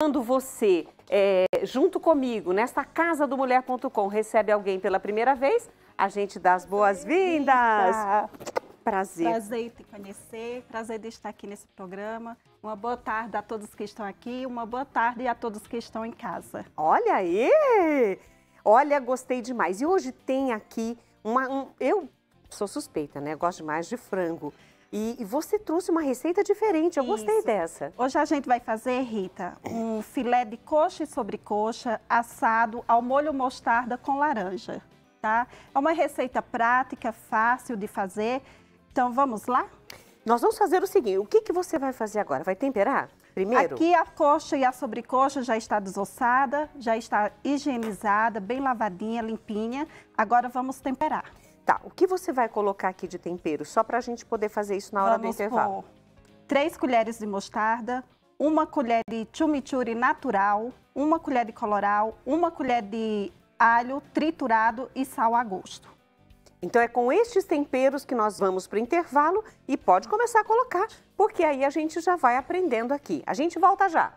quando você, é, junto comigo, nesta casa do mulher.com, recebe alguém pela primeira vez, a gente dá as boas-vindas. Prazer. Prazer te conhecer, prazer de estar aqui nesse programa. Uma boa tarde a todos que estão aqui, uma boa tarde a todos que estão em casa. Olha aí! Olha, gostei demais. E hoje tem aqui uma. Um, eu sou suspeita, né? Gosto mais de frango. E, e, você trouxe uma receita diferente, eu Isso. gostei dessa. Hoje a gente vai fazer, Rita, um filé de coxa e sobrecoxa assado ao molho mostarda com laranja, tá? É uma receita prática, fácil de fazer. Então vamos lá? Nós vamos fazer o seguinte, o que, que você vai fazer agora? Vai temperar primeiro? Aqui a coxa e a sobrecoxa já está desossada, já está higienizada, bem lavadinha, limpinha. Agora vamos temperar. Tá, o que você vai colocar aqui de tempero? Só para a gente poder fazer isso na hora Vamos do intervalo. Pôr três colheres de mostarda, uma colher de chimichurri natural, uma colher de coloral, uma colher de alho triturado e sal a gosto. Então é com estes temperos que nós vamos para o intervalo e pode começar a colocar, porque aí a gente já vai aprendendo aqui. A gente volta já.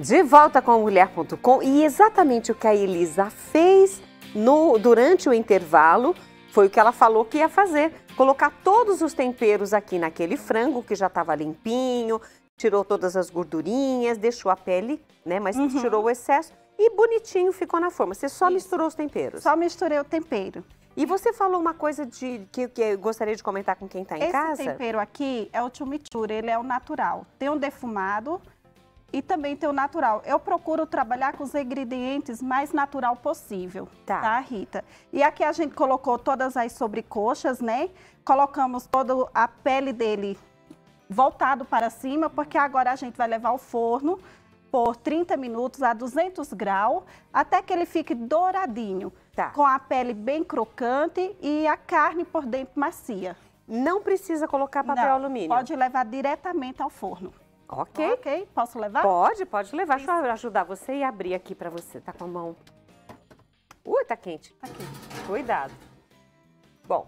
De volta com a mulher.com e exatamente o que a Elisa fez no, durante o intervalo foi o que ela falou que ia fazer. Colocar todos os temperos aqui naquele frango que já estava limpinho, tirou todas as gordurinhas, deixou a pele, né? Mas uhum. tirou o excesso e bonitinho ficou na forma. Você só Isso. misturou os temperos? Só misturei o tempero. E você falou uma coisa de que, que eu gostaria de comentar com quem está em Esse casa? Esse tempero aqui é o chimichurri, ele é o natural. Tem um defumado, e também tem o natural. Eu procuro trabalhar com os ingredientes mais natural possível, tá. tá, Rita? E aqui a gente colocou todas as sobrecoxas, né? Colocamos toda a pele dele voltado para cima, porque agora a gente vai levar ao forno por 30 minutos a 200 graus, até que ele fique douradinho, tá. com a pele bem crocante e a carne por dentro macia. Não precisa colocar papel Não, alumínio? pode levar diretamente ao forno. Ok. Ok. Posso levar? Pode, pode levar. Isso. Deixa eu ajudar você e abrir aqui para você. Tá com a mão. Ui, tá quente. Tá quente. Cuidado. Bom,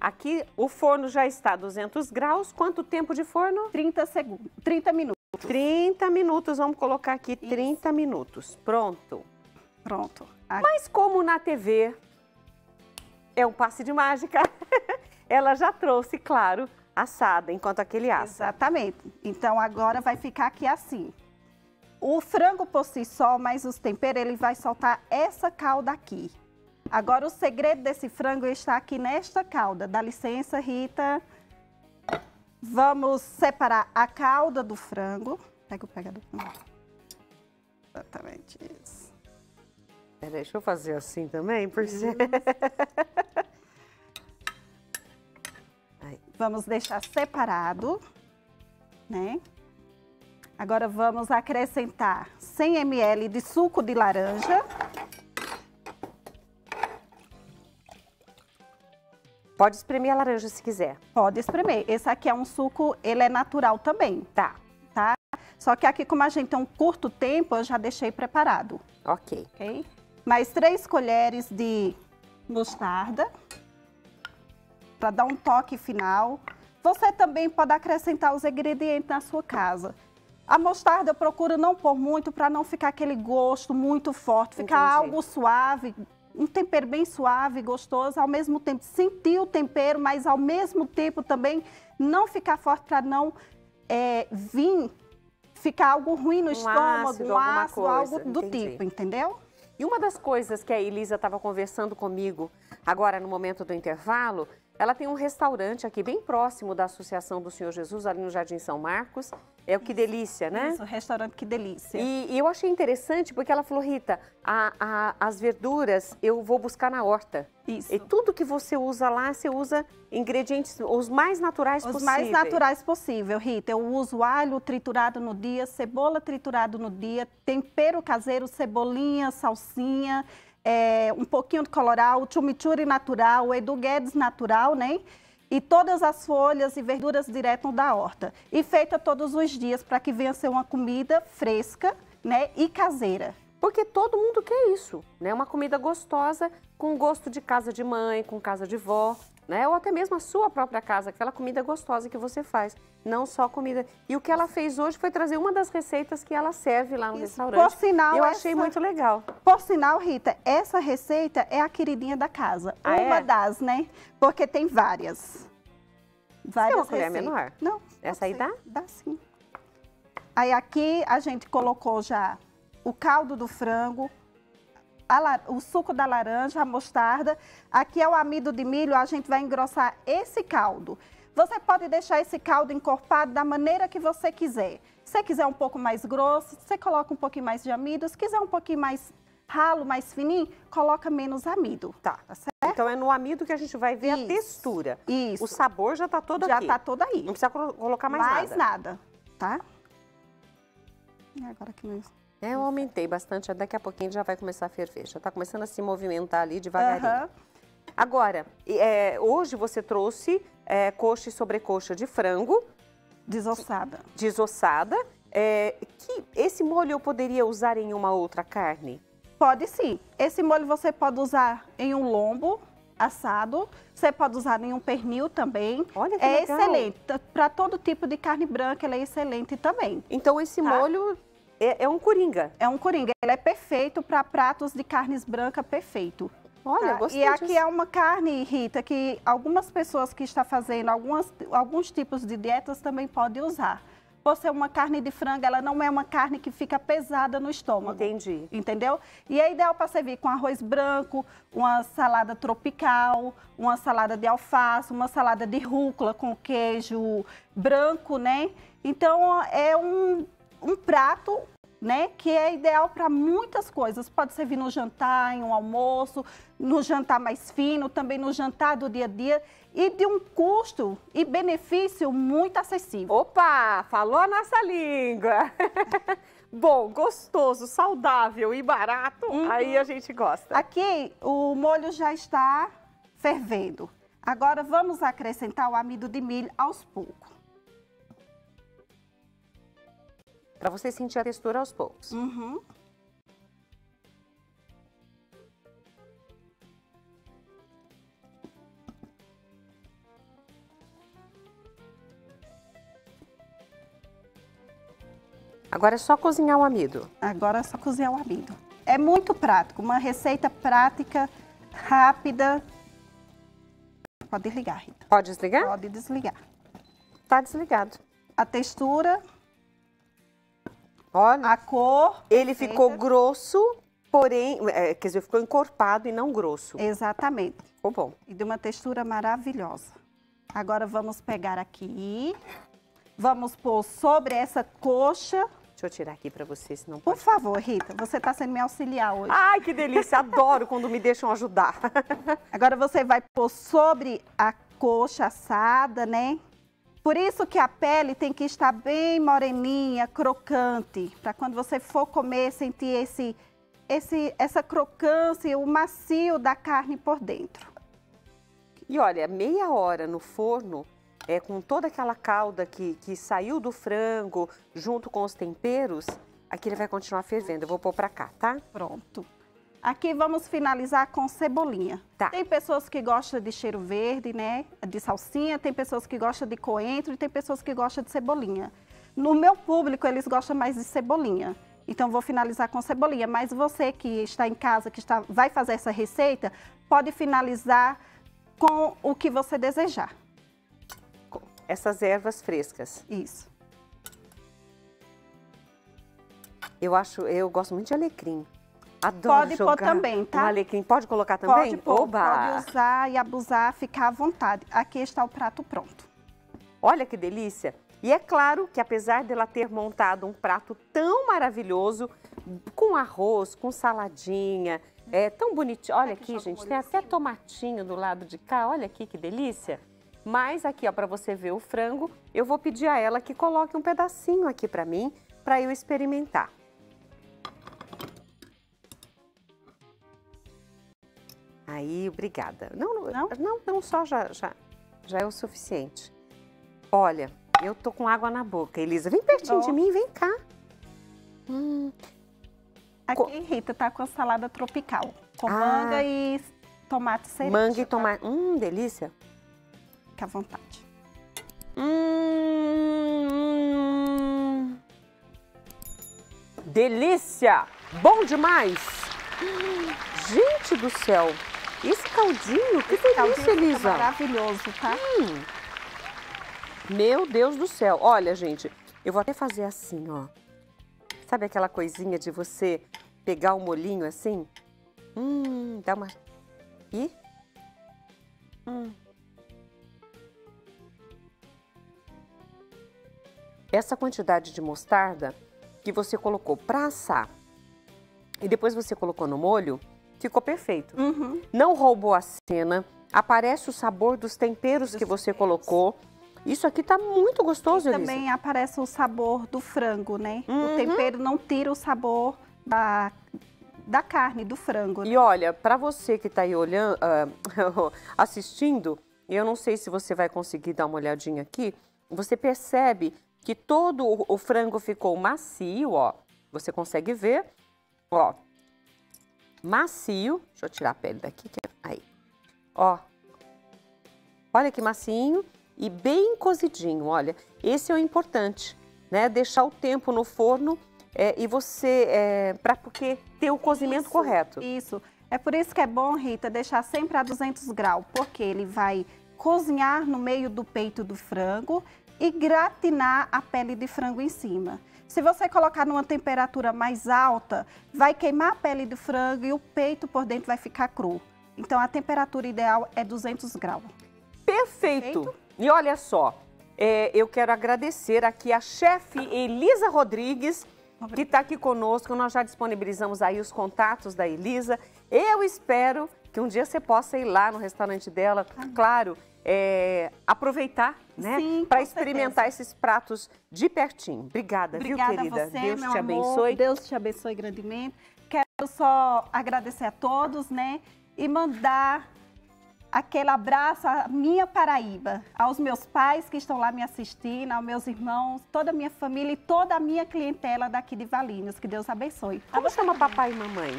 aqui o forno já está a 200 graus. Quanto tempo de forno? 30 segundos. 30 minutos. 30 minutos. Vamos colocar aqui Isso. 30 minutos. Pronto. Pronto. Aqui. Mas como na TV é um passe de mágica, ela já trouxe, claro, assada, enquanto aquele assa. Exatamente. Então agora vai ficar aqui assim. O frango por si só, mais os temperos, ele vai soltar essa calda aqui. Agora o segredo desse frango está aqui nesta calda. Dá licença, Rita. Vamos separar a calda do frango. Pega o pegador. Exatamente isso. Deixa eu fazer assim também, por ser... Vamos deixar separado, né? Agora vamos acrescentar 100 ml de suco de laranja. Pode espremer a laranja se quiser. Pode espremer. Esse aqui é um suco, ele é natural também. Tá. Tá? Só que aqui, como a gente tem um curto tempo, eu já deixei preparado. Ok. Ok? Mais três colheres de mostarda para dar um toque final. Você também pode acrescentar os ingredientes na sua casa. A mostarda eu procuro não pôr muito para não ficar aquele gosto muito forte, ficar Entendi. algo suave, um tempero bem suave, gostoso, ao mesmo tempo sentir o tempero, mas ao mesmo tempo também não ficar forte para não é, vir ficar algo ruim no um estômago, ácido, um ácido, algo do Entendi. tipo, entendeu? E uma das coisas que a Elisa estava conversando comigo agora no momento do intervalo ela tem um restaurante aqui bem próximo da Associação do Senhor Jesus, ali no Jardim São Marcos. É o Que Delícia, né? Isso, restaurante Que Delícia. E, e eu achei interessante porque ela falou, Rita, a, a, as verduras eu vou buscar na horta. Isso. E tudo que você usa lá, você usa ingredientes os mais naturais os possíveis. Os mais naturais possível, Rita. Eu uso alho triturado no dia, cebola triturado no dia, tempero caseiro, cebolinha, salsinha é, um pouquinho de coloral, o chimichurri natural, o Edu Guedes natural, né? E todas as folhas e verduras direto da horta. E feita todos os dias para que venha ser uma comida fresca, né? E caseira. Porque todo mundo quer isso, né? Uma comida gostosa, com gosto de casa de mãe, com casa de vó, né? Ou até mesmo a sua própria casa, aquela comida gostosa que você faz, não só comida. E o que ela fez hoje foi trazer uma das receitas que ela serve lá no Isso. restaurante. Por sinal, Eu essa- achei muito legal. Por sinal, Rita, essa receita é a queridinha da casa. Ah, uma é? das, né? Porque tem várias. Várias uma colher menor? Não. Essa aí ser. dá? Dá sim. Aí aqui a gente colocou já o caldo do frango, a o suco da laranja, a mostarda. Aqui é o amido de milho, a gente vai engrossar esse caldo. Você pode deixar esse caldo encorpado da maneira que você quiser. Se quiser um pouco mais grosso, você coloca um pouquinho mais de amido. Se quiser um pouquinho mais ralo, mais fininho, coloca menos amido. Tá. Tá certo? Então é no amido que a gente vai ver a Isso. textura. Isso. O sabor já tá todo Já aqui. tá todo aí. Não precisa colo- colocar mais, mais nada. nada, tá? E agora que nós... É, eu aumentei bastante, daqui a pouquinho já vai começar a ferver. Já tá começando a se movimentar ali devagarinho. Aham. Agora, é, hoje você trouxe é, coxa e sobrecoxa de frango, Desossada. desossada. É, que esse molho eu poderia usar em uma outra carne? Pode sim. Esse molho você pode usar em um lombo assado. Você pode usar em um pernil também. Olha que é legal. excelente. Para todo tipo de carne branca, ele é excelente também. Então esse Tá. molho é, é um coringa. É um coringa. Ele é perfeito para pratos de carnes brancas, perfeito. Olha, tá? gostei E aqui disso. é uma carne, Rita, que algumas pessoas que estão fazendo algumas, alguns tipos de dietas também podem usar. Por ser uma carne de frango, ela não é uma carne que fica pesada no estômago. Entendi. Entendeu? E é ideal para servir com arroz branco, uma salada tropical, uma salada de alface, uma salada de rúcula com queijo branco, né? Então é um, um prato, né, que é ideal para muitas coisas. Pode servir no jantar, em um almoço, no jantar mais fino, também no jantar do dia a dia e de um custo e benefício muito acessível. Opa, falou a nossa língua. Bom, gostoso, saudável e barato, Uhum. aí a gente gosta. Aqui o molho já está fervendo. Agora vamos acrescentar o amido de milho aos poucos. Para você sentir a textura aos poucos. Uhum. Agora é só cozinhar o amido. Agora é só cozinhar o amido. É muito prático, uma receita prática, rápida. Pode desligar, Rita. Pode desligar? Pode desligar. Tá desligado. A textura, Olha, a cor. ele perfeita. ficou grosso, porém, é, quer dizer, ficou encorpado e não grosso. Exatamente. Ficou bom. e de uma textura maravilhosa. Agora vamos pegar aqui, vamos pôr sobre essa coxa. Deixa eu tirar aqui para você, senão Por pode. favor, Rita, você está sendo minha auxiliar hoje. Ai, que delícia, adoro quando me deixam ajudar. Agora você vai pôr sobre a coxa assada, né? Por isso que a pele tem que estar bem moreninha, crocante, para quando você for comer sentir esse, esse, essa crocância, o macio da carne por dentro. E olha, meia hora no forno, é, com toda aquela calda que, que saiu do frango, junto com os temperos, aqui ele vai continuar fervendo. Eu vou pôr pra cá, tá? Pronto. Aqui vamos finalizar com cebolinha. Tá. Tem pessoas que gostam de cheiro verde, né? De salsinha, tem pessoas que gostam de coentro e tem pessoas que gostam de cebolinha. No meu público, eles gostam mais de cebolinha. Então, vou finalizar com cebolinha. Mas você que está em casa, que está, vai fazer essa receita, pode finalizar com o que você desejar. Essas ervas frescas. Isso. Eu acho, eu gosto muito de alecrim. Adoro Pode pôr jogar também, tá? Um alecrim. Pode colocar também? Pode pôr, Oba! pode usar e abusar, ficar à vontade. Aqui está o prato pronto. Olha que delícia! E é claro que apesar dela ter montado um prato tão maravilhoso, com arroz, com saladinha, é tão bonitinho. Olha Aqui gente, tem em até tomatinho do lado de cá. Olha aqui que delícia. Mas aqui, ó, para você ver o frango, eu vou pedir a ela que coloque um pedacinho aqui para mim, para eu experimentar. Aí, obrigada. Não, não, Não? não, só já, já, já é o suficiente. Olha, eu tô com água na boca, Elisa. Vem pertinho de Ó. mim, vem cá. Hum. Aqui, Rita, tá com a salada tropical. Com ah. manga e tomate cereja. Manga e tomate. Tá? Hum, delícia. Fique à vontade. Hum, delícia! Bom demais! Gente do céu! Esse caldinho, que Esse delícia, Elisa! maravilhoso, tá? Hum. Meu Deus do céu! Olha, gente, eu vou até fazer assim, ó. Sabe aquela coisinha de você pegar o um molhinho assim? Hum, dá uma... E? Hum. Essa quantidade de mostarda que você colocou para assar e depois você colocou no molho, ficou perfeito. Uhum. Não roubou a cena, aparece o sabor dos temperos dos que você temperos. colocou. Isso aqui tá muito gostoso, E também aparece o sabor do frango, né? Uhum. O tempero não tira o sabor da, da carne, do frango. Né? E olha, para você que tá aí olhando, uh, assistindo, eu não sei se você vai conseguir dar uma olhadinha aqui, você percebe que todo o, o frango ficou macio, ó. Você consegue ver, ó. Macio. Deixa eu tirar a pele daqui. É, aí. Ó. Olha que macinho e bem cozidinho, olha. Esse é o importante, né? Deixar o tempo no forno é, e você, é, para porque ter o cozimento isso, correto. Isso. É por isso que é bom, Rita, deixar sempre a 200 graus, porque ele vai cozinhar no meio do peito do frango e gratinar a pele de frango em cima. Se você colocar numa temperatura mais alta, vai queimar a pele do frango e o peito por dentro vai ficar cru. Então, a temperatura ideal é 200 graus. Perfeito! Perfeito? E olha só, é, eu quero agradecer aqui a chefe Elisa Rodrigues, Obrigada. que está aqui conosco. Nós já disponibilizamos aí os contatos da Elisa. Eu espero que um dia você possa ir lá no restaurante dela, claro, é, aproveitar, né? Para experimentar certeza. esses pratos de pertinho. Obrigada, Obrigada viu, querida? Você, Deus te amor, abençoe. Deus te abençoe grandemente. Quero só agradecer a todos, né? E mandar aquele abraço à minha Paraíba, aos meus pais que estão lá me assistindo, aos meus irmãos, toda a minha família e toda a minha clientela daqui de Valinhos. Que Deus abençoe. Como chama papai e mamãe?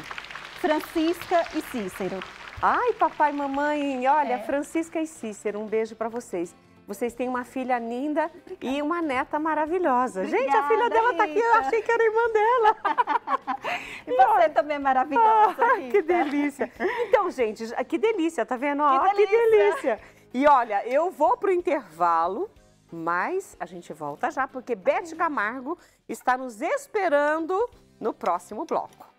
Francisca e Cícero. Ai, papai e mamãe, olha, é. Francisca e Cícero, um beijo para vocês. Vocês têm uma filha linda Obrigada. e uma neta maravilhosa. Obrigada, Gente, a filha dela tá aqui, eu achei que era irmã dela. e você olha, também é maravilhosa, ah, Que delícia. Então, gente, que delícia, tá vendo? Que, delícia. que delícia. E olha, eu vou pro intervalo, mas a gente volta já, porque Beth Camargo está nos esperando no próximo bloco.